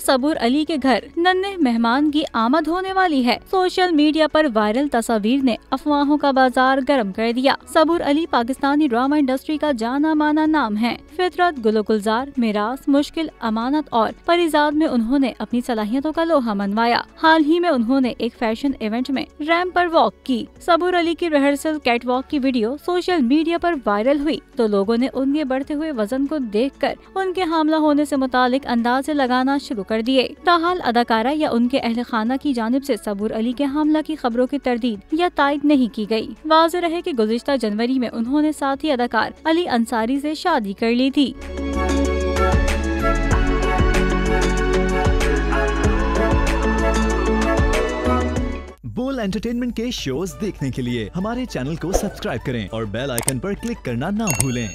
सबूर अली के घर नन्हे मेहमान की आमद होने वाली है। सोशल मीडिया पर वायरल तस्वीर ने अफवाहों का बाज़ार गर्म कर दिया। सबूर अली पाकिस्तानी ड्रामा इंडस्ट्री का जाना माना नाम है। फितरत गुलजार मिरास, मुश्किल, अमानत और परिजाद में उन्होंने अपनी सलाहियतों का लोहा मनवाया। हाल ही में उन्होंने एक फ़ैशन इवेंट में रैम पर वॉक की। सबूर अली की रिहर्सल कैट वॉक की वीडियो सोशल मीडिया पर वायरल हुई तो लोगों ने उनके बढ़ते हुए वज़न को देखकर उनके हमला होने से मुतालिक अंदाजे लगाना शुरू कर दिए। ताहाल अदाकारा या उनके अहल खाना की जानब ऐसी सबूर अली के हमला की खबरों की तरदीद या तायद नहीं की गई वाज रहे की गुजशत जनवरी में उन्होंने साथ ही अदाकार अली अंसारी से शादी कर ली थी। बोल एंटरटेनमेंट के शोज़ देखने के लिए हमारे चैनल को सब्सक्राइब करें और बेल आइकन पर क्लिक करना ना भूलें।